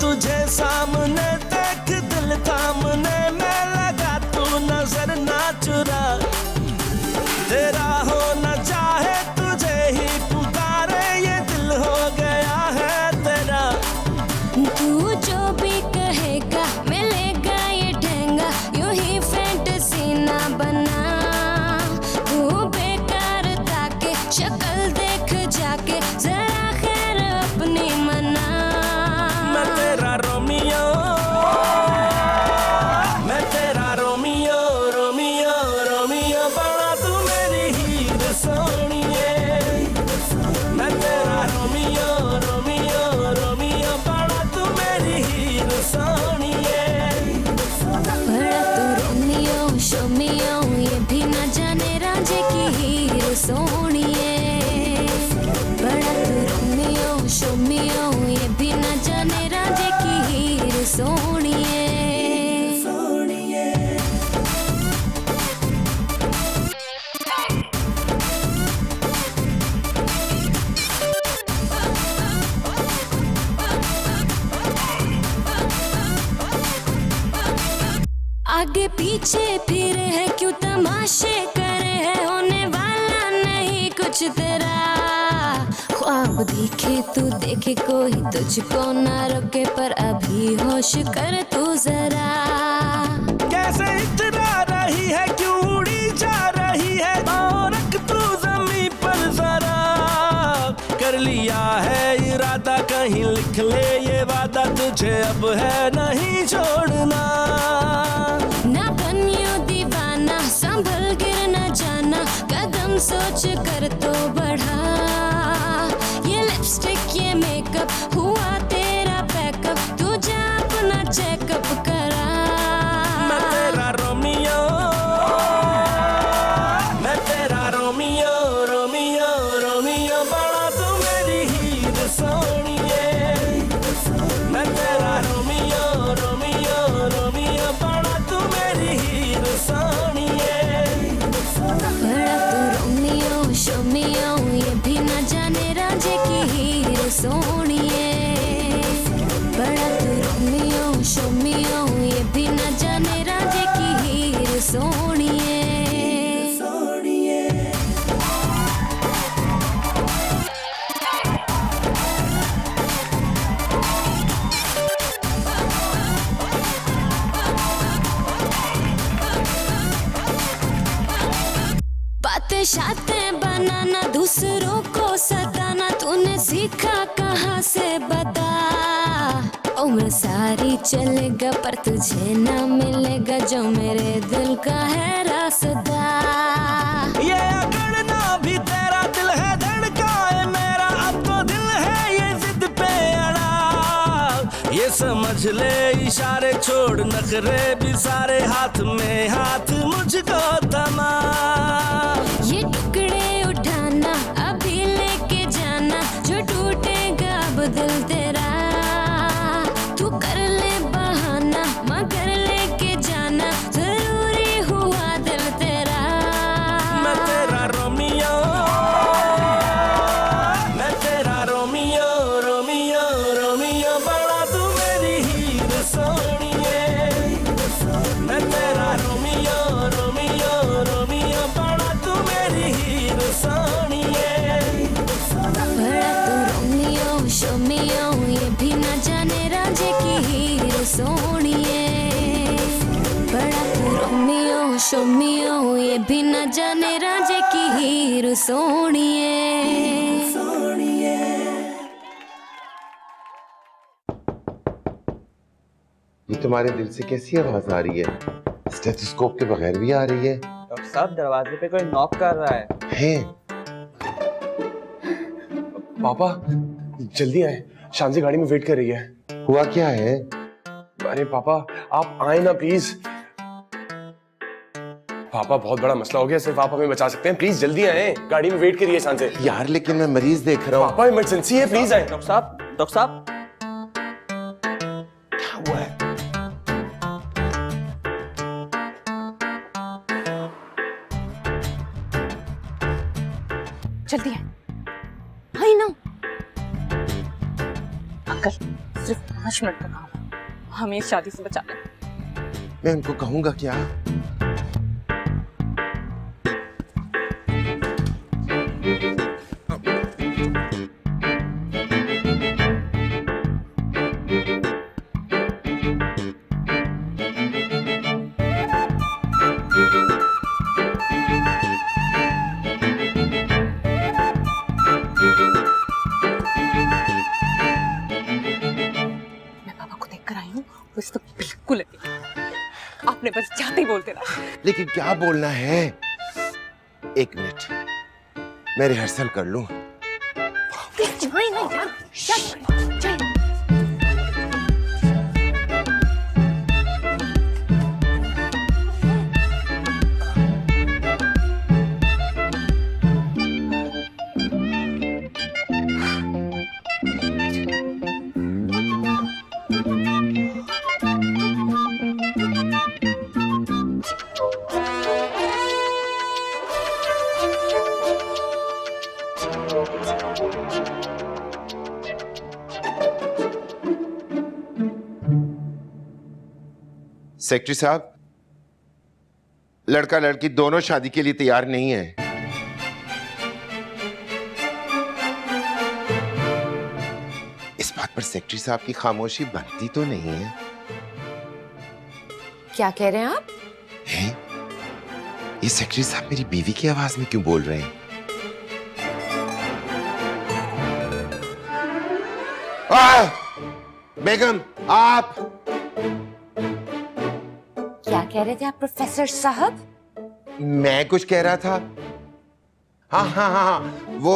तुझे सामने ख्वाब देखे तू देखे कोई तुझको ना रोके पर अभी होश कर तू जरा। कैसे इतना रही है क्यों उड़ी जा रही है? रख तू जमी पर जरा। कर लिया है इरादा कहीं लिख ले ये वादा। तुझे अब है नहीं छोड़ना। ना बनियो दीवाना संभल गिर न जाना। कदम सोच कर तो बढ़ा। लिपस्टिक ये मेकअप हुआ चलेगा, पर तुझे ना मिलेगा जो मेरे दिल का है रास्ता। ये अगड़ना भी तेरा दिल है धड़का है मेरा, अब तो दिल है ये जिद पे अड़ा। ये समझ ले, इशारे छोड़, नखरे भी सारे हाथ में, हाथ मुझको थमा। हीर सोनिए ये तुम्हारे दिल से कैसी आवाज़ आ रही है? स्टेथोस्कोप के बगैर भी आ रही है। डॉक्टर साहब दरवाजे पे कोई नॉक कर रहा है। है। पापा जल्दी आए। शांति गाड़ी में वेट कर रही है। हुआ क्या है? अरे पापा आप आए ना प्लीज़ पापा बहुत बड़ा मसला हो गया सिर्फ़ आप हमें बचा सकते हैं। प्लीज़ जल्दी आए। गाड़ी में वेट करिए शांति यार लेकिन मैं मरीज़ देख रहा हूँ। पापा इमरजेंसी है प्लीज़ आए। डॉक्टर साहब डॉक्टर साहब। हुआ है? जल्दी है ना। अंकल सिर्फ़ पाँच मिनट का काम है। हमें इस शादी से बचा लें। मैं उनको कहूँगा क्या? क्या बोलना है? एक मिनट। मैं रिहर्सल कर लूँ। सेक्रेटरी साहब लड़का लड़की दोनों शादी के लिए तैयार नहीं है इस बात पर सेक्रेटरी साहब की खामोशी बनती तो नहीं है क्या कह रहे हैं आप हैं? ये सेक्रेटरी साहब मेरी बीवी की आवाज़ में क्यों बोल रहे हैं आ! बेगम आप क्या कह रहे थे आप प्रोफेसर साहब? मैं कुछ कह रहा था। हाँ हाँ हाँ हाँ वो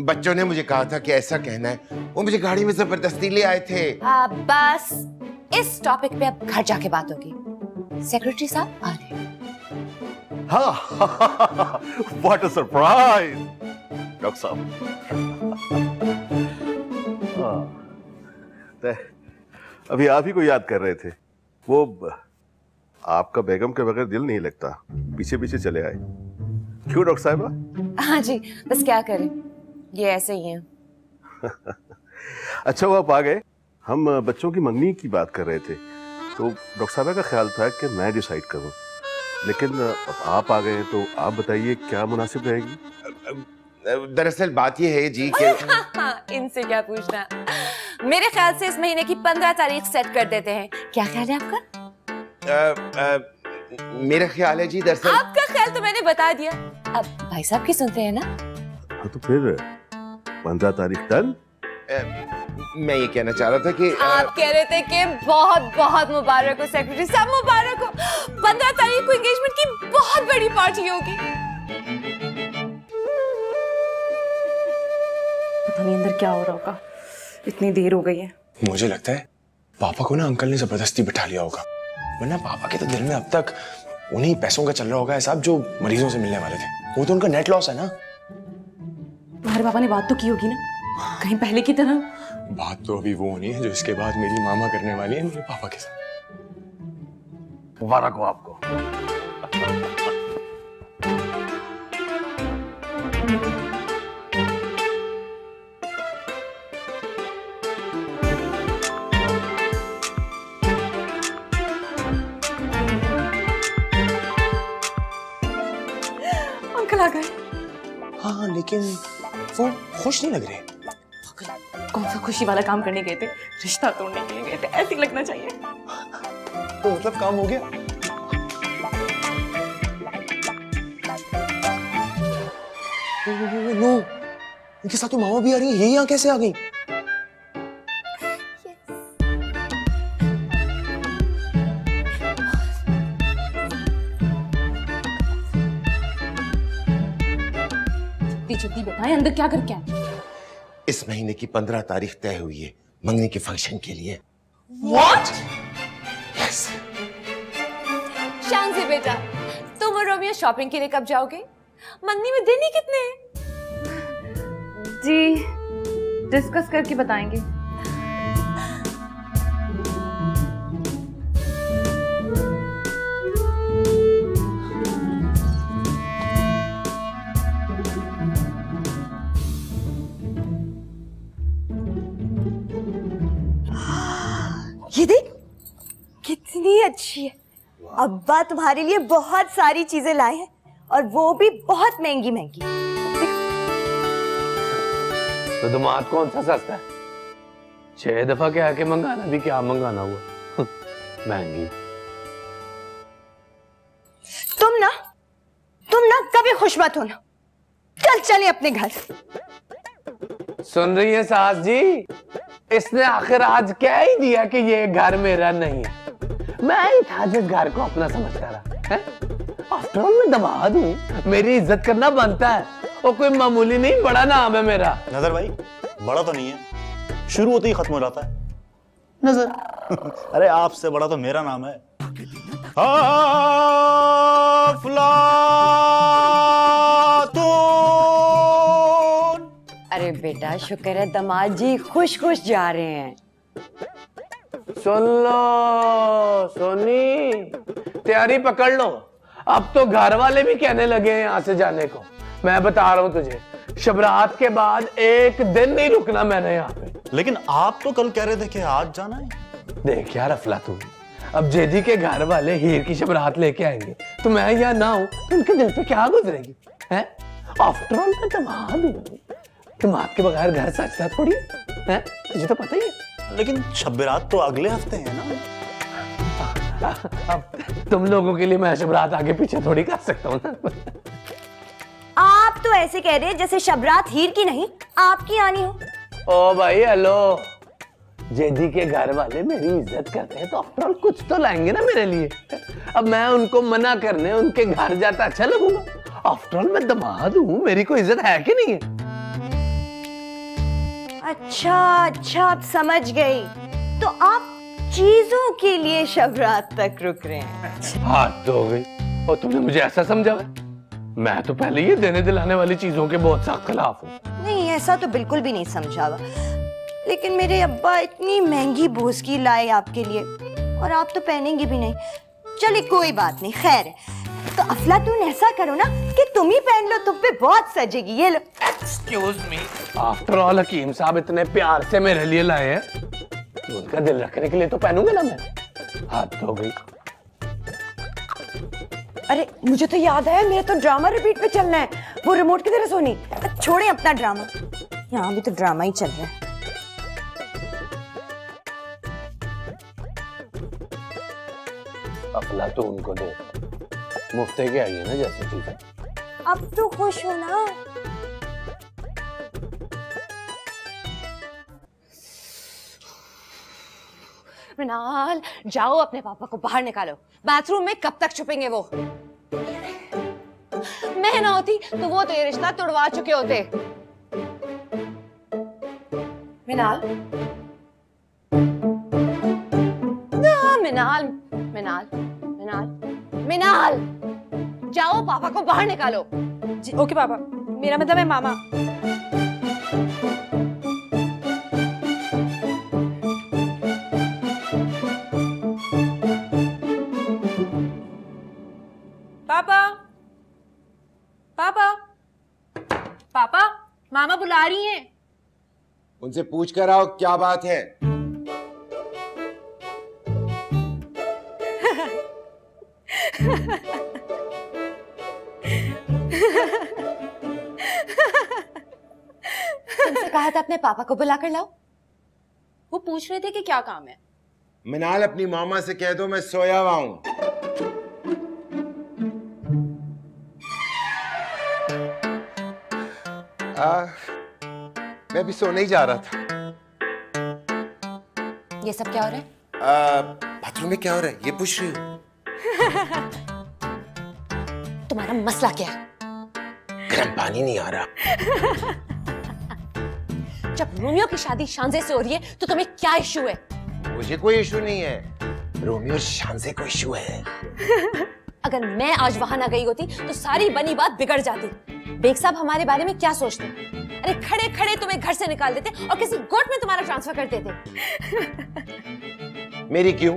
बच्चों ने मुझे कहा था कि ऐसा कहना है। वो मुझे गाड़ी में ज़बरदस्ती ले आए थे। आ, बस इस टॉपिक पे अब घर जाके बात होगी। सेक्रेटरी साहब आ रहे हाँ। व्हाट अ सरप्राइज़ डॉक्टर साहब। हाँ, अभी आप ही को याद कर रहे थे। वो आपका बेगम के बगैर दिल नहीं लगता। पीछे पीछे चले आए। क्यों डॉक्टर साहबा? हाँ जी बस क्या करें? ये ऐसे ही है। अच्छा वो आप आ गए। हम बच्चों की मंगनी की बात कर रहे थे। तो डॉक्टर साहब का ख्याल था कि मैं डिसाइड करूँ। लेकिन अब आप आ गए तो आप बताइए क्या मुनासिब रहेगी? दरअसल बात यह है जी कि हाँ, इनसे क्या पूछना? मेरे ख्याल से इस महीने की पंद्रह तारीख सेट कर देते हैं। क्या ख्याल है आपका? मेरा ख्याल है जी दरअसल आपका ख्याल तो मैंने बता दिया। अब भाई साहब की सुनते हैं ना? हाँ तो फिर पंद्रह तारीख तक? मैं ये कहना चाह रहा था कि आप कह रहे थे कि बहुत बहुत मुबारक हो सेक्रेटरी साहब मुबारक हो। पंद्रह तारीख को एंगेजमेंट की बहुत बड़ी पार्टी होगी। पता नहीं अंदर क्या हो रहा होगा। इतनी देर हो गई है। मुझे लगता है पापा को ना अंकल ने ज़बरदस्ती बिठा लिया होगा। वरना पापा के तो दिल में अब तक उन्हीं पैसों का चल रहा होगा हिसाब जो मरीजों से मिलने वाले थे। वो तो उनका नेट लॉस है ना। तुम्हारे पापा ने बात तो की होगी ना? कहीं पहले की तरह। बात तो अभी वो होनी है जो इसके बाद मेरी मामा करने वाली है मेरे पापा के साथ। मुबारक हो आपको। आ गए। हाँ लेकिन वो खुश नहीं लग रहे। कौन सा खुशी वाला काम करने गए थे? रिश्ता तोड़ने के लिए गए थे। ऐसे लगना चाहिए। तो मतलब काम हो गया। नो इनके साथ तो मामा भी आ रही है। ये यहाँ कैसे आ गई? बताएँ अंदर क्या करके आए? इस महीने की पंद्रह तारीख तय हुई है मंगनी के फ़ंक्शन के लिए। शांति बेटा। तुम और रोमियो शॉपिंग के लिए कब जाओगे? मंगनी में दिन ही कितने हैं? जी डिस्कस करके बताएँगे। देख कितनी अच्छी है। अब्बा तुम्हारे लिए बहुत सारी चीज़ें लाए हैं और वो भी बहुत महँगी महँगी। तो दामाद कौन सा सस्ता है? छह दफ़ा के मंगाना भी क्या मंगाना हुआ? महँगी। तुम ना तुम ना कभी खुश मत होना। चल चले अपने घर। सुन रही है सास जी? इसने आखिर आज क्या ही दिया कि ये घर मेरा नहीं है? मैं ही था जिस घर को अपना समझता रहा आफ्टर ऑल मैं दमाद हूँ मेरी इज़्ज़त करना बनता है। वो कोई मामूली नहीं बड़ा नाम है मेरा। नज़र भाई बड़ा तो नहीं है। शुरू होते ही खत्म हो जाता है। नज़र। अरे आपसे बड़ा तो मेरा नाम है। अफलातून बेटा शुक्र है दामाद जी खुश खुश जा रहे हैं। सुन लो सोनी तैयारी पकड़ लो। अब तो घर वाले भी कहने लगे हैं यहाँ से जाने को। मैं बता रहा हूँ तुझे शबरात के बाद एक दिन नहीं रुकना मैंने यहाँ पे। लेकिन आप तो कल कह रहे थे कि आज जाना है। देख यार अफला तू अब जेदी के घर वाले हीर की शबरात लेके आएँगे तो मैं यहाँ ना हूँ तो उनके दिल पे क्या गुजरेगी है? आफ्टर ऑल मैं हूँ। दिमाग के बगैर घर सजता थोड़ी है तुझे तो पता ही है। लेकिन शबरात तो अगले हफ़्ते है ना। अब तुम लोगों के लिए मैं शबरात आगे पीछे थोड़ी कर सकता हूँ ना। आप तो ऐसे कह रहे हैं जैसे शबरात हीर की नहीं आपकी आनी हो। ओ भाई हेलो। जेदी के घर वाले मेरी इज़्ज़त करते हैं तो आफ्टर ऑल कुछ तो लाएँगे ना मेरे लिए। अब मैं उनको मना करने उनके घर जाता अच्छा लगूँगा। आफ्टर ऑल मैं दमाद हूँ मेरी कोई इज़्ज़त है कि नहीं है? अच्छा अच्छा आप समझ गई। तो आप चीज़ों के लिए शबरात तक रुक रहे हैं। हाथ धो गई। और तुमने मुझे ऐसा समझा मैं तो पहले ये देने दिलाने वाली चीज़ों के बहुत सख्त खिलाफ हूँ। नहीं ऐसा तो बिल्कुल भी नहीं समझा लेकिन मेरे अब्बा इतनी महँगी भूस की लाए आपके लिए और आप तो पहनेंगे भी नहीं। चलिए कोई बात नहीं खैर। है तो अफलातून ऐसा करो ना कि तुम ही पहन लो तुम पे बहुत सजेगी ये लो। एक्सक्यूज मी आफ्टर ऑल हकीम साहब इतने प्यार से मेरे लिए लाए हैं। तो उनका दिल रखने के लिए तो पहनूँगा ना मैं। हाथ धो गई अरे मुझे तो याद आया मेरा तो ड्रामा रिपीट पे चलना है। वो रिमोट की तरह सोनी। छोड़े अपना ड्रामा यहाँ भी तो ड्रामा ही चल रहा है। अफला तो उनको दे। मुफ्ते के आई है ना जैसी चीज़ें अब तो खुश हो ना? मृणाल जाओ अपने पापा को बाहर निकालो। बाथरूम में कब तक छुपेंगे वो? मैं ना होती तो वो तो ये रिश्ता तोड़वा चुके होते। मिनाल ना, मिनाल मिनाल मिनाल मिनाल जाओ पापा को बाहर निकालो। जी ओके पापा। मेरा मतलब है मामा। पापा। पापा। पापा मामा बुला रही हैं। उनसे पूछ कर आओ क्या बात है? तुमसे कहा था अपने पापा को बुला कर लाओ। वो पूछ रहे थे कि क्या काम है। मिनाल अपनी मामा से कह दो मैं सोया हुआ हूँ। आ, मैं भी सोने ही जा रहा था। ये सब क्या हो रहा है? बाथरूम में क्या हो रहा है? ये पूछ रही हो। तुम्हारा मसला क्या है? गर्म पानी नहीं आ रहा। जब रोमियो की शादी शानजे से हो रही है तो तुम्हें क्या इशू है? मुझे कोई इशू नहीं है। रोमियो से कोई इशू है। अगर मैं आज वहाँ ना गई होती तो सारी बनी बात बिगड़ जाती। बेग साहब हमारे बारे में क्या सोचते? अरे खड़े खड़े तुम्हें घर से निकाल देते और किसी गोट में तुम्हारा ट्रांसफ़र कर देते। मेरी क्यों?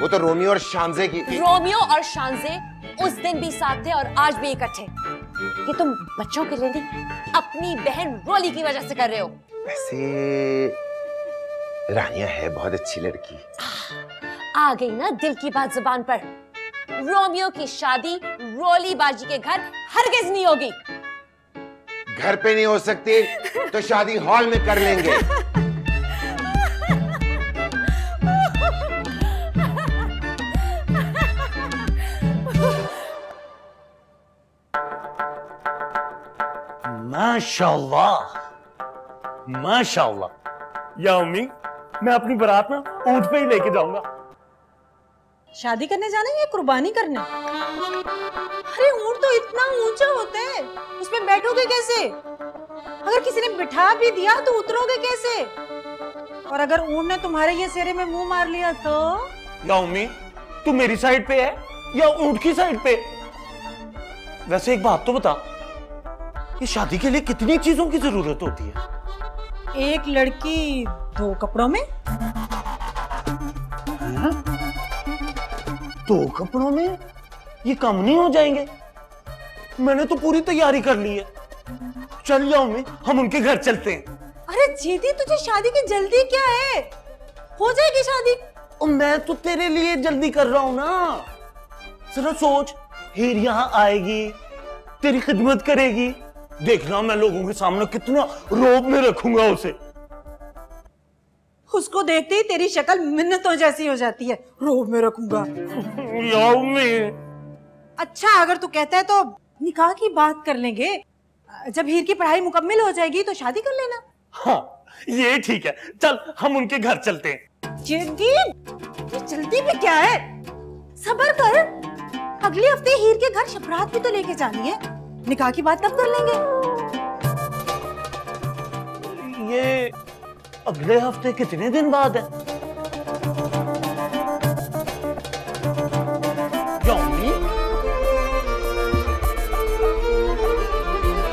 वो तो रोमियो और शानजे की रोमियो और शांजे उस दिन भी साथ थे और आज भी इकट्ठे। ये तुम बच्चों के लिए नहीं अपनी बहन रोली की वजह से कर रहे हो। वैसे रानिया है बहुत अच्छी लड़की। आ गई ना दिल की बात ज़ुबान पर। रोमियो की शादी रोली बाजी के घर हरगिज नहीं होगी। घर पे नहीं हो सकती तो शादी हॉल में कर लेंगे। माशाल्लाह। माशाल्लाह। या अम्मी मैं अपनी बारात ना ऊँट पे ही लेके जाऊँगा। शादी करने जाना या कुर्बानी करने? अरे ऊँट तो इतना ऊँचा होता है। उसमें बैठोगे कैसे? अगर किसी ने बिठा भी दिया तो उतरोगे कैसे? और अगर ऊँट ने तुम्हारे ये सेरे में मुँह मार लिया तो? या अम्मी तू मेरी साइड पे है या ऊँट की साइड पे? वैसे एक बात तो बता ये शादी के लिए कितनी चीज़ों की ज़रूरत होती है? एक लड़की दो कपड़ों में? दो कपड़ों में? ये कम नहीं हो जाएँगे। मैंने तो पूरी तैयारी कर ली है। चल जाओ मैं हम उनके घर चलते हैं। अरे जीती तुझे शादी की जल्दी क्या है? हो जाएगी शादी। और मैं तो तेरे लिए जल्दी कर रहा हूँ ना। जरा सोच हीर यहाँ आएगी तेरी खिदमत करेगी। देखना मैं लोगों के सामने कितना रोब में रखूँगा उसे। उसको देखते ही तेरी शक्ल मिन्नतों जैसी हो जाती है। रोब में रखूँगा। अच्छा अगर तू कहता है तो निकाह की बात कर लेंगे। जब हीर की पढ़ाई मुकम्मल हो जाएगी तो शादी कर लेना। हाँ ये ठीक है। चल हम उनके घर चलते हैं। जल्दी ये जल्दी में क्या है? सबर कर। अगले हफ़्ते हीर के घर शपरात भी तो लेके जानी है। निकाह की बात कब कर लेंगे ये अगले हफ्ते कितने दिन बाद है यौमी?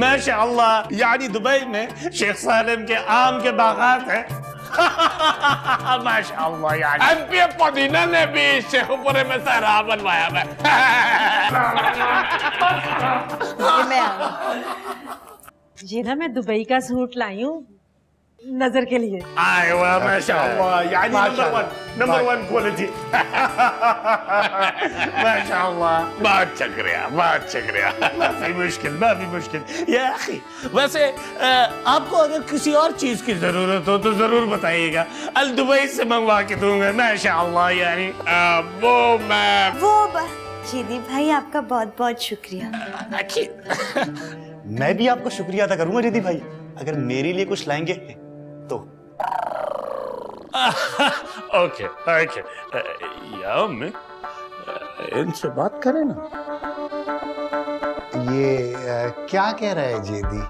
माशाअल्लाह यानी दुबई में शेख सालिम के आम के बागात हैं। माशाअल्लाह यानी। एमपी पदीना ने भी शेखपुरे में सहरा बनवाया मैं ये ना मैं दुबई का सूट लाई हूँ। नज़र के लिए। आए वाह माशाअल्लाह यानी number one number one quality माशाअल्लाह बहुत शुक्रिया बहुत शुक्रिया। माफ़ी मुश्किल मुश्किल। वैसे आपको अगर किसी और चीज़ की ज़रूरत हो तो ज़रूर बताइएगा। अल दुबई से मंगवा के दूँगा माशाअल्लाह यानी वो मैं वो जीदी भाई आपका बहुत बहुत शुक्रिया। मैं भी आपको शुक्रिया अदा करूँगा रिद्धि भाई। अगर मेरे लिए कुछ लाएँगे तो। ओके ओके या मैं इनसे बात करें ना। ये अ, क्या कह रहा है जेदी?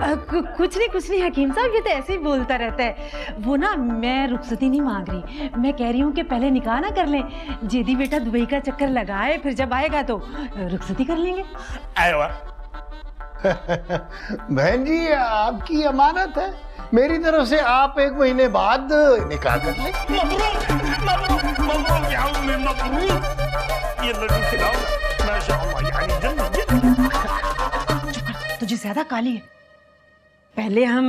अ, कु- कुछ नहीं कुछ नहीं हकीम साहब ये तो ऐसे ही बोलता रहता है। वो ना मैं रुखसती नहीं मांग रही। मैं कह रही हूँ कि पहले निकाह ना कर लें। जेदी बेटा दुबई का चक्कर लगाए फिर जब आएगा तो रुखसती कर लेंगे। आए बहन जी आपकी अमानत है। मेरी तरफ़ से आप एक महीने बाद निकाल कर लें। तुझे ज़्यादा काली है। पहले हम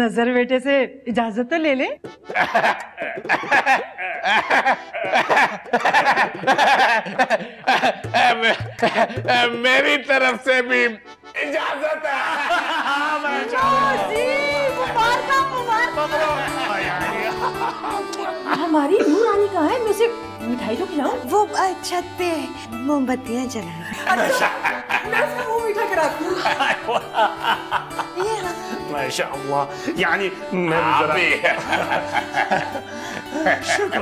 नज़र बेटे से इजाज़त तो ले लें। मेरी तरफ़ से भी इजाज़त हमारी नूर रानी कहाँ है मैं उसे मिठाई तो खिलाऊं वो अ, छत पे मोमबत्तियां जला वो मीठा करा माशाअल्लाह यानी मैं भी जरा शुक्र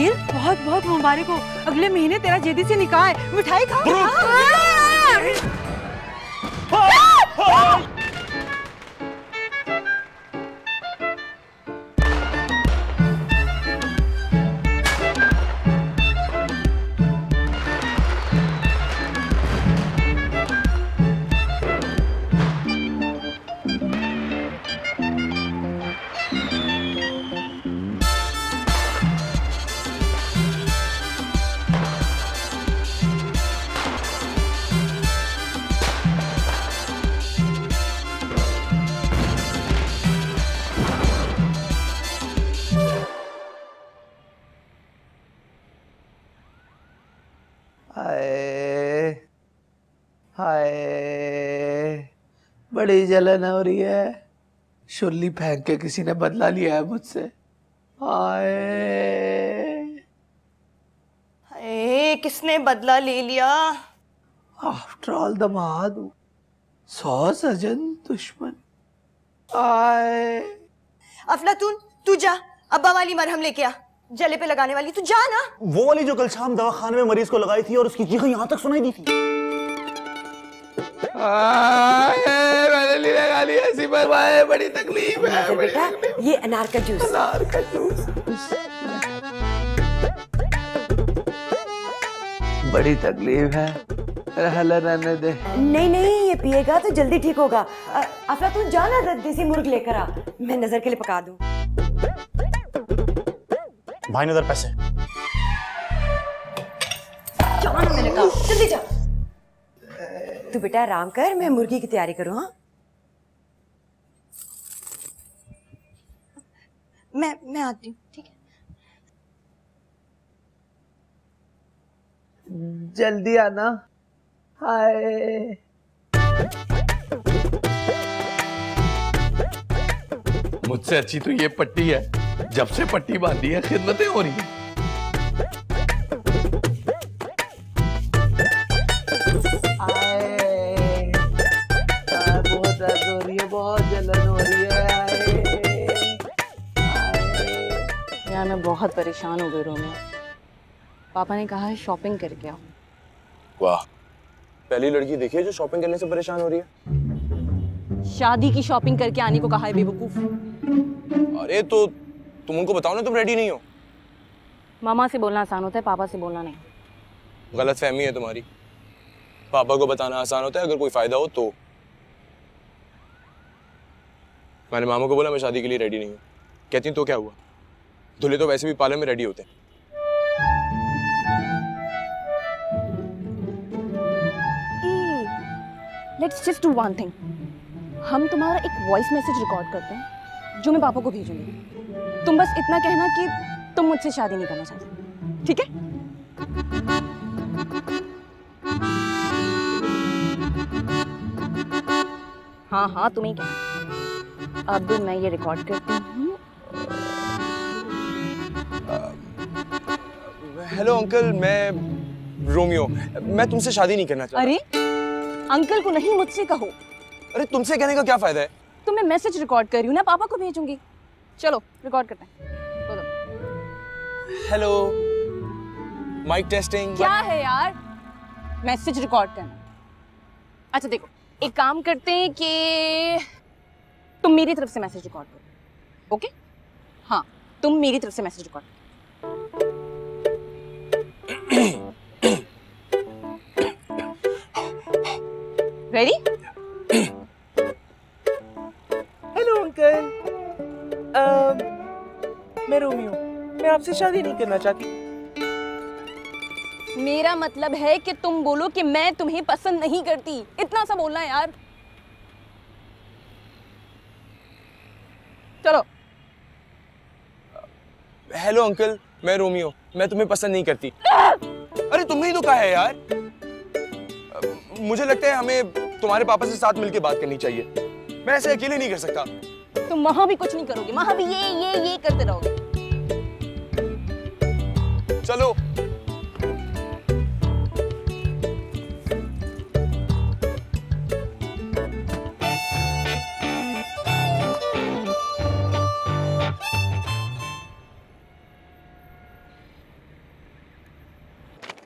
हीर बहुत बहुत मुबारक हो अगले महीने तेरा जेदी से निकाह है मिठाई खा बड़ी जलन हो रही है। शुल्ली फेंक के किसी ने बदला लिया है मुझसे। हाय। ए, किसने बदला ले लिया? आफ्टर ऑल दमाद हूँ सौ सजन दुश्मन। आए अफलातून तू तू जा। अब्बा वाली मरहम लेके आ। जले पे लगाने वाली तू जा ना। वो वाली जो कल शाम दवा खाने में मरीज़ को लगाई थी और उसकी चीखें यहाँ तक सुनाई दी थी। मैंने ली लगा लिया ऐसी बर्बाद बड़ी तकलीफ़ है बड़ी बेटा ये अनार का जूस। अनार का जूस। बड़ी तकलीफ़ है रहने दे। नहीं नहीं ये पिएगा तो जल्दी ठीक होगा। अफरा अफलातून जा ना देसी मुर्ग लेकर आ। मैं नज़र के लिए पका दूँ। भाई नज़र पैसे। जा ना मैंने कहा। जल्दी जा। तू बेटा आराम कर मैं मुर्गी की तैयारी करूँ हाँ? मैं मैं आती हूँ ठीक है? जल्दी आना। हाय। मुझसे अच्छी तो ये पट्टी है। जब से पट्टी बांधी है खिदमतें हो रही है। बहुत परेशान हो गई रोमियो पापा ने कहा है शॉपिंग करके आओ। वाह। पहली लड़की देखी है जो शॉपिंग करने से परेशान हो रही है? शादी की शॉपिंग करके आने को कहा है बेवकूफ़। अरे तो तुम उनको बताओ ना तुम रेडी नहीं हो। मामा से बोलना आसान होता है पापा से बोलना नहीं। गलत फहमी है तुम्हारी। पापा को बताना आसान होता है अगर कोई फ़ायदा हो तो। मैंने मामा को बोला मैं शादी के लिए रेडी नहीं हूँ। कहती तो क्या हुआ? दूल्हे तो वैसे भी पार्लर में रेडी होते हैं। Let's just do one thing हम तुम्हारा एक वॉइस मैसेज रिकॉर्ड करते हैं, जो मैं पापा को भेजूँगी। तुम बस इतना कहना कि तुम मुझसे शादी नहीं करना चाहते, ठीक है? हाँ हाँ तुम्हें कहना अब मैं ये रिकॉर्ड करती हूँ। हेलो अंकल मैं रोमियो मैं तुमसे शादी नहीं करना चाहता। अरे अंकल को नहीं मुझसे कहो। अरे तुमसे कहने का क्या फ़ायदा है? तो मैं मैसेज रिकॉर्ड कर रही हूँ ना पापा को भेजूँगी। चलो रिकॉर्ड करते हैं। बोलो। हेलो माइक टेस्टिंग क्या है यार? मैसेज रिकॉर्ड करना। अच्छा देखो एक काम करते हैं कि तुम मेरी तरफ़ से मैसेज रिकॉर्ड करो। ओके हाँ तुम मेरी तरफ़ से message record ready hello uncle मैं रोमियो मैं आपसे शादी नहीं करना चाहती। मेरा मतलब है कि तुम बोलो कि मैं तुम्हें पसंद नहीं करती। इतना सा बोलना है यार। चलो। हेलो अंकल मैं रोमियो मैं तुम्हें पसंद नहीं करती। अरे तुमने ही तो कहा है यार। मुझे लगता है हमें तुम्हारे पापा से साथ मिलकर बात करनी चाहिए। मैं ऐसे अकेले नहीं कर सकता। तुम वहाँ भी कुछ नहीं करोगे वहाँ भी ये ये ये करते रहोगे। चलो।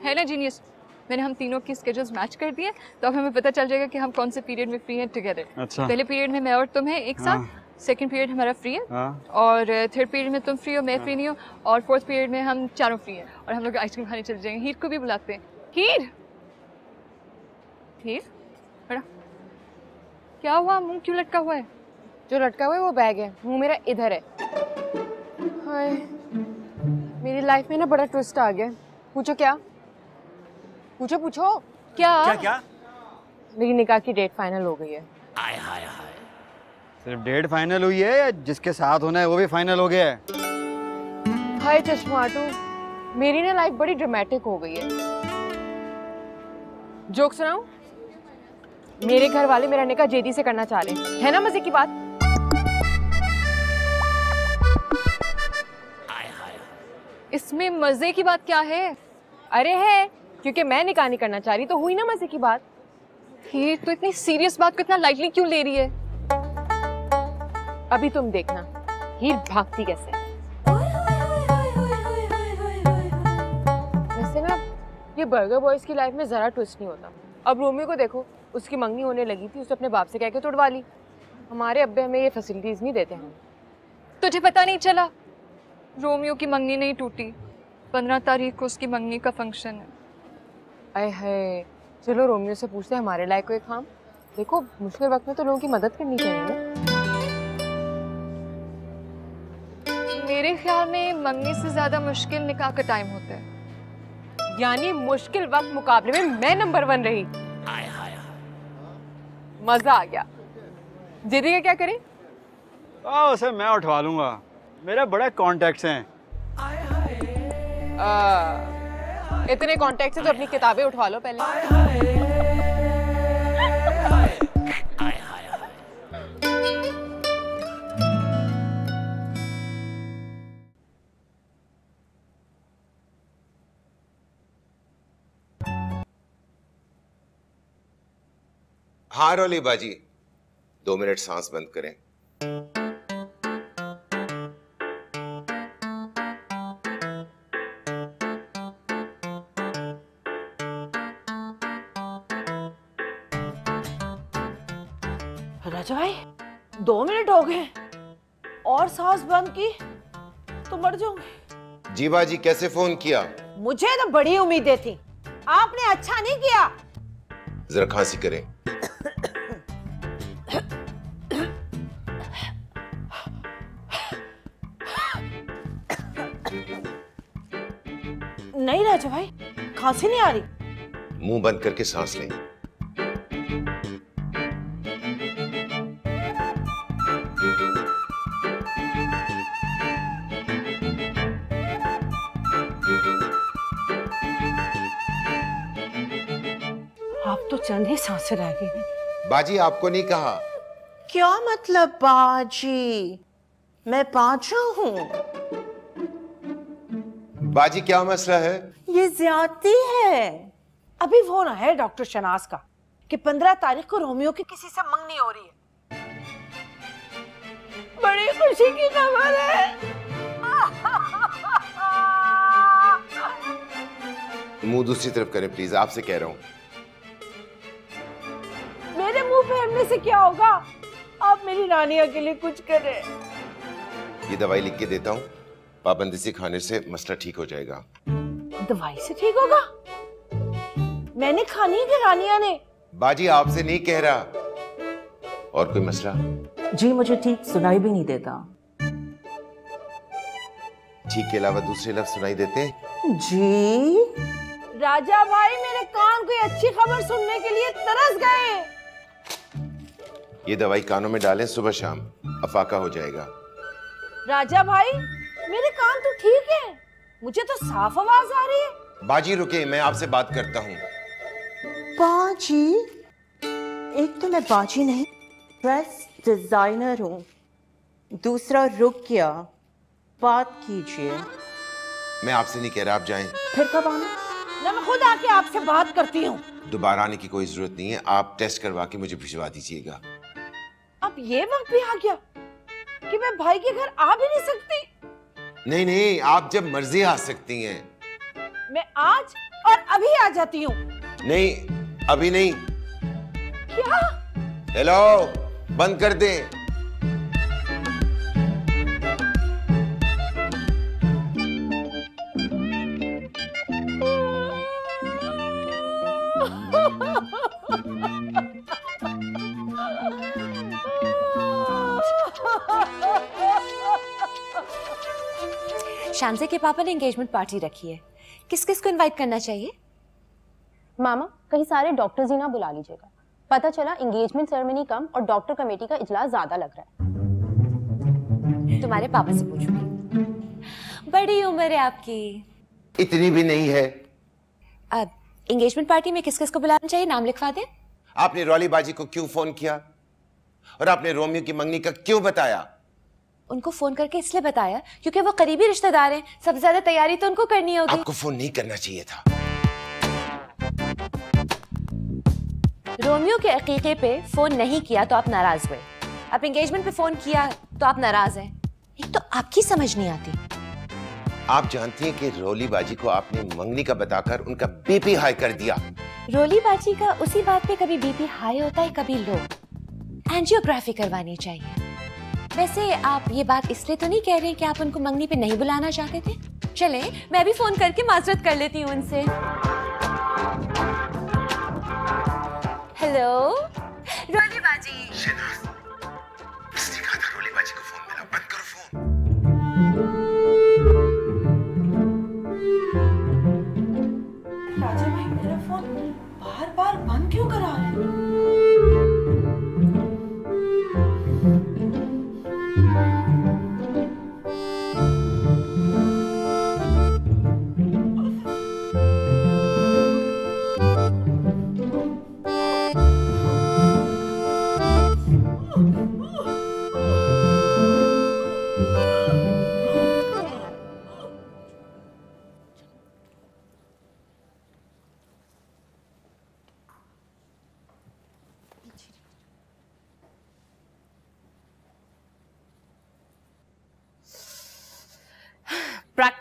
है ना जीनियस मैंने हम तीनों की स्केड्यूल्स मैच कर दिए तो अब हमें पता चल जाएगा कि हम कौन से पीरियड में फ्री हैं टुगेदर अच्छा। पहले पीरियड में मैं और तुम हैं एक साथ हाँ। सेकंड पीरियड हमारा फ्री है हाँ। और थर्ड पीरियड में तुम फ्री हो मैं फ्री नहीं हूँ और फोर्थ पीरियड में हम चारों फ्री हैं और हम लोग आइसक्रीम खाने चले जाएँगे। हीर को भी बुलाते हैं। हीर! हीर? बड़ा क्या हुआ? मुँह क्यों लटका हुआ है? जो लटका हुआ है वो बैग है। मुँह मेरा इधर है। हाय। मेरी लाइफ में ना बड़ा ट्विस्ट आ गया पूछो क्या? पूछो पूछो। क्या? क्या क्या? मेरी निकाह की डेट फाइनल हो गई है। आय हाय हाय सिर्फ़ डेट फाइनल हुई है या जिसके साथ होना है वो भी फाइनल हो गया है? हाय चश्माटू मेरी ना लाइफ बड़ी ड्रामेटिक हो गई है। जोक सुनाऊं? मेरे घर वाले मेरा निकाह जेदी से करना चाह रहे हैं। है ना मज़े की बात? इसमें मज़े की बात क्या है? अरे है। क्योंकि मैं निकाह नहीं करना चाह रही तो हुई ना मज़े की बात? ये तो इतनी सीरियस बात को इतना लाइटली क्यों ले रही है? अभी तुम देखना, हीर भागती कैसे? वैसे ना, ये बर्गर बॉयज़ की लाइफ में जरा ट्विस्ट नहीं होता। अब रोमियो को देखो, उसकी मंगनी होने लगी थी, उसने अपने बाप से कह के तोड़वा ली। हमारे अब्बे हमें ये फैसिलिटीज़ नहीं देते हैं। तुझे पता नहीं चला? रोमियो की मंगनी नहीं टूटी। पंद्रह तारीख को उसकी मंगनी का फ़ंक्शन है। अय है। चलो रोमियो से पूछते हैं हमारे लायक कोई काम देखो मुश्किल वक्त में तो लोगों की मदद करनी चाहिए। मेरे ख्याल में मंगनी से ज़्यादा मुश्किल निकाह का टाइम होता है। यानी मुश्किल वक्त मुकाबले में मैं नंबर वन रही। मज़ा आ गया। जेदी का क्या करें? आ, उसे मैं उठवा लूँगा। मेरे बड़े कॉन्टेक्ट्स हैं। आ, इतने कॉन्टेक्ट से तो अपनी किताबें उठवा लो पहले। हाँ रोली बाजी। दो मिनट सांस बंद करें। राजा भाई दो मिनट हो गए और सांस बंद की तो मर जाऊँगी। जी बाजी कैसे फ़ोन किया? मुझे तो बड़ी उम्मीदें थी। आपने अच्छा नहीं किया। जरा खांसी करें। नहीं राजा भाई खांसी नहीं आ रही। मुँह बंद करके सांस लें। तो चंद ही साँसें रह गई हैं। बाजी आपको नहीं कहा। क्या मतलब बाजी? मैं पांचा हूँ। बाजी क्या मसला है? ये ज्यादती है। अभी वो आया है डॉक्टर शनाज का कि पंद्रह तारीख को रोमियो की किसी से मंगनी हो रही है। बड़ी खुशी की खबर है। मुँह दूसरी तरफ़ करें प्लीज़ आपसे कह रहा हूँ। मेरे मुँह फेरने से क्या होगा? आप मेरी नानिया के लिए कुछ करें। ये दवाई लिख के देता हूँ। पाबंदी से खाने से मसला ठीक हो जाएगा। दवाई से ठीक होगा? मैंने खानी है रानिया ने? बाजी आपसे नहीं कह रहा। और कोई मसला? जी मुझे ठीक सुनाई भी नहीं देता। ठीक के अलावा दूसरे लफ्ज सुनाई देते जी। राजा भाई मेरे कान कोई अच्छी खबर सुनने के लिए तरस गए। ये दवाई कानों में डालें सुबह शाम। अफाका हो जाएगा। राजा भाई मेरे कान तो ठीक है। मुझे तो साफ़ आवाज़ आ रही है। बाजी रुके मैं आपसे बात करता हूँ। बाजी? एक तो मैं बाजी नहीं ड्रेस डिज़ाइनर हूँ। दूसरा रुक गया। बात कीजिए। मैं आपसे नहीं कह रहा आप जाएँ। फिर कब आना? ना मैं खुद आके आपसे बात करती हूँ। दोबारा आने की कोई ज़रूरत नहीं है। आप टेस्ट करवा के मुझे भिजवा दीजिएगा। अब ये वक्त भी आ गया कि मैं भाई के घर आ भी नहीं सकती। नहीं नहीं आप जब मर्ज़ी आ सकती हैं। मैं आज और अभी आ जाती हूँ। नहीं अभी नहीं। क्या? हेलो बंद कर दें। शानजे के पापा ने एंगेजमेंट पार्टी रखी है। किस किस को इनवाइट करना चाहिए? मामा कहीं सारे डॉक्टर्स ही ना बुला लीजिएगा। पता चला एंगेजमेंट सेरेमनी कम और डॉक्टर कमेटी का इजलास ज़्यादा लग रहा है। तुम्हारे पापा से पूछूँगी। बड़ी उम्र है आपकी। इतनी भी नहीं है। अब एंगेजमेंट पार्टी में किस किस को बुलाना चाहिए? नाम लिखवा दें। आपने रॉली बाजी को क्यों फ़ोन किया? और आपने रोमियो की मंगनी का क्यों बताया? उनको फ़ोन करके इसलिए बताया क्योंकि वो करीबी रिश्तेदार हैं सबसे ज़्यादा तैयारी तो उनको करनी होगी। आपको फ़ोन नहीं करना चाहिए था। रोमियो के अकीके पे फ़ोन नहीं किया तो आप नाराज़ हुए। आप एंगेजमेंट पे फ़ोन किया तो आप नाराज़ हैं। एक तो आपकी समझ नहीं आती। आप जानती हैं कि रोली बाजी को आपने मंगनी का बताकर उनका बीपी हाई कर दिया। रोली बाजी का उसी बात पे कभी बीपी हाई होता है कभी लो। एंजियोग्राफी करवानी चाहिए। वैसे आप ये बात इसलिए तो नहीं कह रहे कि आप उनको मंगनी पे नहीं बुलाना चाहते थे? चले मैं भी फ़ोन करके माजरत कर लेती हूँ उनसे। हेलो रोनी बाजी।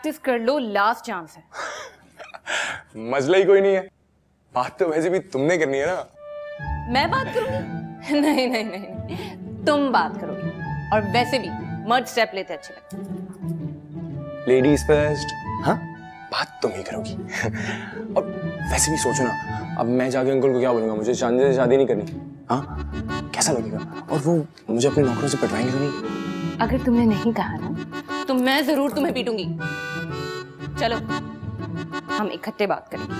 प्रैक्टिस कर लो लास्ट चांस है। मसला ही कोई नहीं है। बात तो वैसे भी तुमने करनी है ना। मैं बात करूँगी? नहीं नहीं नहीं तुम बात करोगे। और वैसे भी मर्ज स्टेप लेते अच्छे लगते लेडीज़ फ़र्स्ट हाँ? बात तुम ही करोगी। और वैसे भी सोचो ना अब मैं जाके अंकल को क्या बोलूँगा? मुझे चांदी से शादी नहीं करनी। हाँ? कैसा लगेगा? और वो मुझे अपने नौकरों से पटवाएँगे तो नहीं? अगर तुमने नहीं कहा ना तो मैं ज़रूर तुम्हें पीटूँगी। चलो हम इकट्ठे बात करेंगे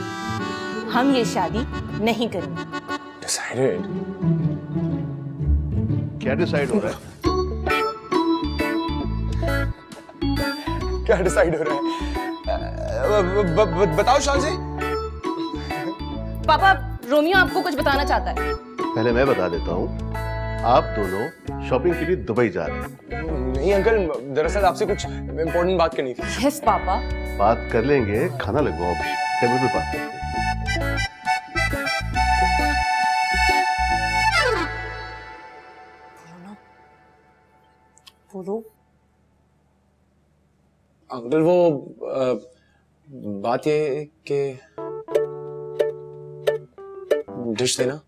हम ये शादी नहीं करेंगे। डिसाइडेड क्या डिसाइड हो रहा है? क्या डिसाइड हो रहा है? बताओ शान से। पापा रोमियो आपको कुछ बताना चाहता है। पहले मैं बता देता हूँ। आप दोनों शॉपिंग के लिए दुबई जा रहे हैं। नहीं अंकल दरअसल आपसे कुछ इम्पोर्टेंट बात करनी थी। Yes papa. बात कर लेंगे खाना लगवाओ टेबल पे बात करते बोलो। अंकल वो अ, बात ये कि डिश देना।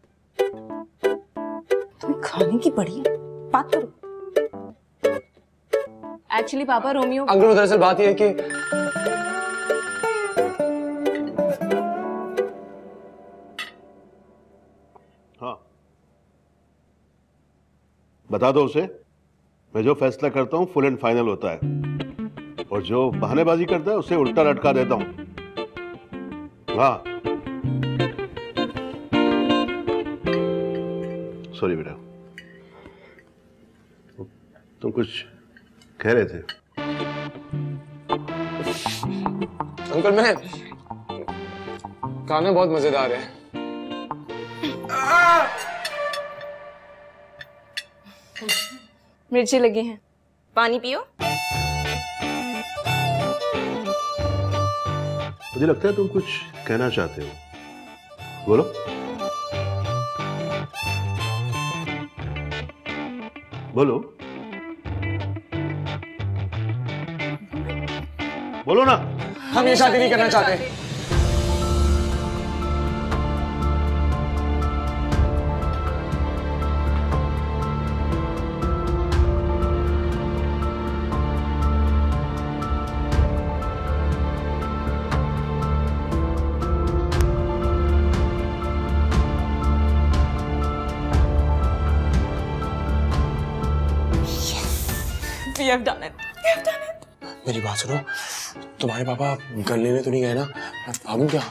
तुम्हें खाने की बड़ी है बात करो। एक्चुअली पापा रोमियो अंकल दरअसल बात ये है कि हाँ। बता दो उसे। मैं जो फैसला करता हूँ फुल एंड फाइनल होता है। और जो बहानेबाजी करता है उसे उल्टा लटका देता हूँ। हाँ। सॉरी बेटा। तुम कुछ कह रहे थे? अंकल मैं खाना बहुत मज़ेदार है। मिर्ची लगी हैं। पानी पियो। मुझे लगता है तुम कुछ कहना चाहते हो। बोलो। बोलो। बोलो ना। हम ये शादी नहीं करना चाहते। सुनो तुम्हारे पापा गले में तो नहीं गए ना? अब क्या?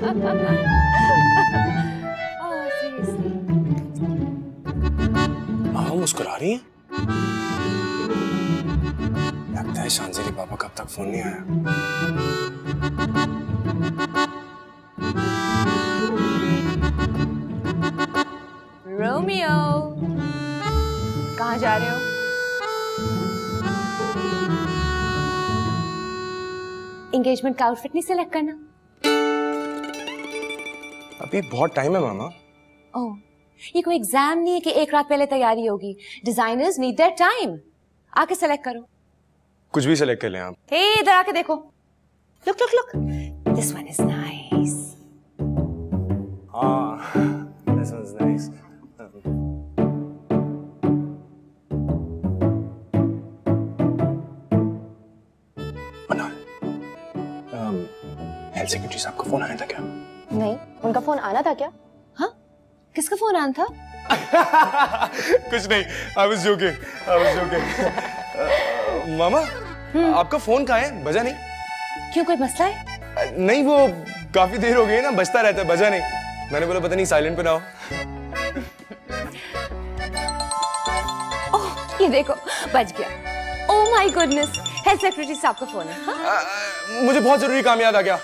oh, seriously. मुस्कुरा रही हैं लगता है शांति पापा कब तक फ़ोन नहीं आया। रोमियो कहाँ जा रहे हो? एंगेजमेंट का आउटफिट नहीं सिलेक्ट करना? अभी बहुत टाइम है मामा। ओह ये कोई एग्ज़ाम नहीं है कि एक रात पहले तैयारी होगी। डिजाइनर्स नीड देयर टाइम आके सेलेक्ट करो। कुछ भी सेलेक्ट कर लें आप। हे इधर आके देखो। Look look look this one is nice हाँ this one's nice. Health secretary साहब का फ़ोन आया था क्या? उनका फ़ोन आना था क्या? हाँ? किसका फ़ोन आना था? कुछ नहीं I was joking I was joking मामा आपका फ़ोन कहाँ है? बजा नहीं। क्यों कोई मसला है? नहीं वो काफ़ी देर हो गई है ना बजता रहता है बजा नहीं। मैंने बोला पता नहीं साइलेंट पे ना हो. ओह ये देखो बच गया। Oh my goodness health secretary साहब का फ़ोन है हाँ? मुझे बहुत ज़रूरी काम याद आ गया।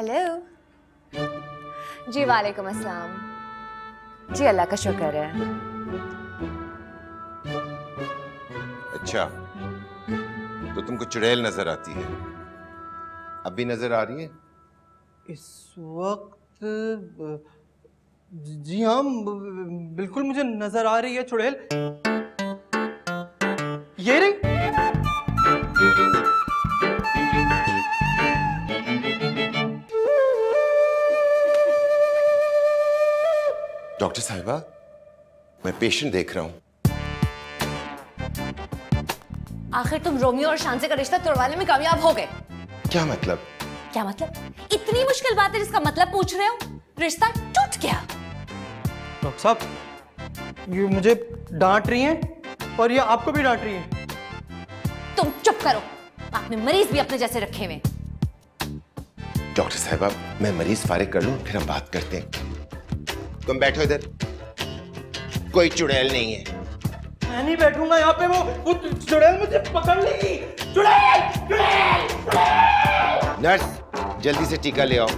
हेलो जी वालेकुम अस्सलाम। जी अल्लाह का शुक्र है। अच्छा तो तुमको चुड़ैल नज़र आती है। अब भी नज़र आ रही है? इस वक्त जी हाँ बिल्कुल मुझे नज़र आ रही है चुड़ैल। ये रही। डॉक्टर साहिबा मैं पेशेंट देख रहा हूँ। आखिर तुम रोमियो और शांति का रिश्ता तोड़वाने में कामयाब हो गए। क्या मतलब? क्या मतलब? इतनी मुश्किल बात है जिसका मतलब पूछ रहे हो? रिश्ता टूट गया। डॉक्टर साहब ये मुझे डांट रही हैं और ये आपको भी डांट रही हैं। तुम चुप करो। आपने मरीज़ भी अपने जैसे रखे हुए डॉक्टर साहिबा मैं मरीज़ फारिग कर लूँ फिर हम बात करते हैं। तुम बैठो इधर। कोई चुड़ैल नहीं है। मैं नहीं बैठूँगा यहाँ पे वो वो चुड़ैल मुझे पकड़ लेगी। चुड़ैल चुड़ैल नर्स जल्दी से टीका ले आओ।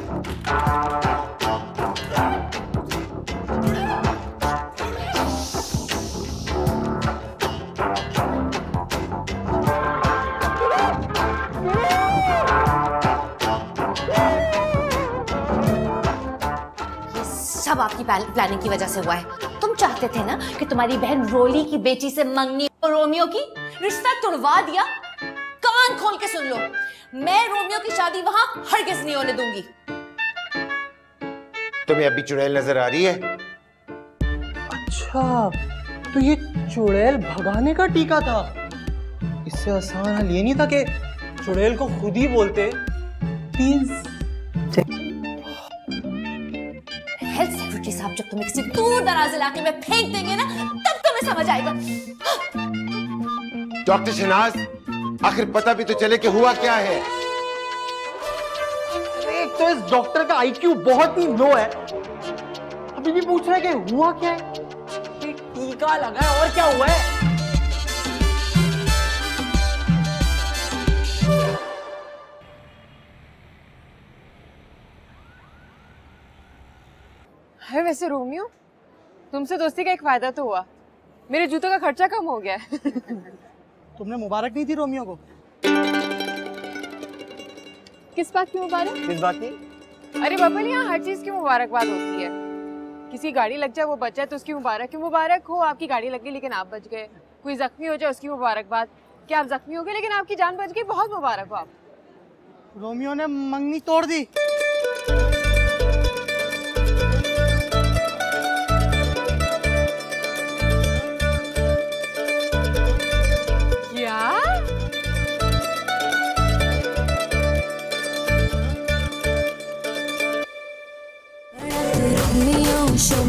आपकी प्लानिंग की वजह से हुआ है। तुम चाहते थे ना कि तुम्हारी बहन रोली की बेटी से मंगनी और रोमियो की रिश्ता तुड़वा दिया? कान खोल के सुन लो। मैं रोमियो की शादी वहाँ हरगिज नहीं होने दूँगी। तुम्हें अभी चुड़ैल नज़र आ रही है? अच्छा तो ये चुड़ैल भगाने का टीका था। इससे आसान हल ये नहीं था कि चुड़ैल को खुद ही बोलते प्लीज़ जब तुम्हें किसी दूर दराज इलाके में फेंक देंगे ना तब तुम्हें समझ आएगा डॉक्टर शहनाज आखिर पता भी तो चले कि हुआ क्या है एक तो इस डॉक्टर का आईक्यू बहुत ही लो है। अभी भी पूछ रहा है कि हुआ क्या है? टीका लगा है और क्या हुआ है? है वैसे रोमियो तुमसे दोस्ती का एक फ़ायदा तो हुआ। मेरे जूतों का खर्चा कम हो गया। तुमने मुबारक नहीं थी रोमियो को? किस बात की मुबारक? किस बात की? अरे बबल यहाँ हर चीज़ की मुबारकबाद होती है। किसी गाड़ी लग जाए वो बच जाए तो उसकी मुबारक की मुबारक हो आपकी गाड़ी लग गई लेकिन आप बच गए। कोई जख्मी हो जाए उसकी मुबारकबाद। क्या आप जख्मी हो गए लेकिन आपकी जान बच गई? बहुत मुबारक हो आप। रोमियो ने मंगनी तोड़ दी। show.